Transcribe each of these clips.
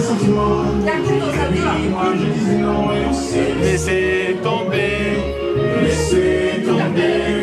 Sentiments. Moi je non tomber. Laissé tomber.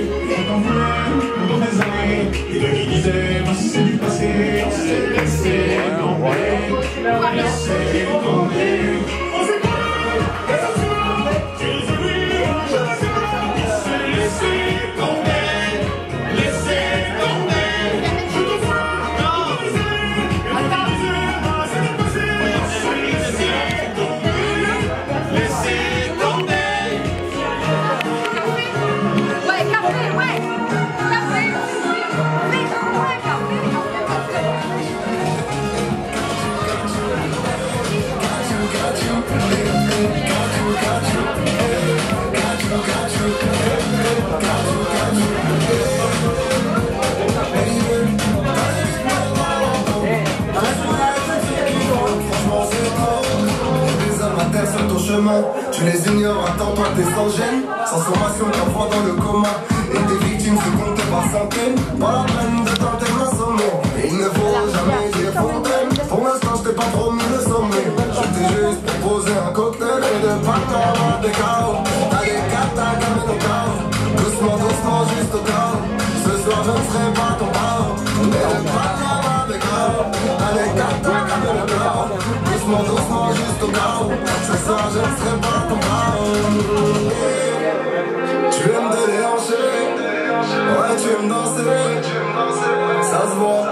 Tu les ignores, attends-toi t'es sans gêne. Sommation, t'envoies dans le coma. Et tes victimes se comptent par centaines. Pas la peine de tenter ma sommet. Et il ne faut jamais dire fontaine. Pour l'instant, je t'ai pas promis le sommet. Je t'ai juste proposé un cocktail et de pactole de chaos. T'as des katas comme au chaos. Doucement, doucement, juste au chaos. Ce soir, je ne serai pas ton pao. Mais de pactole de chaos. T'as des katas comme au chaos. Doucement, doucement, juste tą małą Akcesorzem z herbatą małą Czułem dereoszy Ale czułem nosy Zadzwon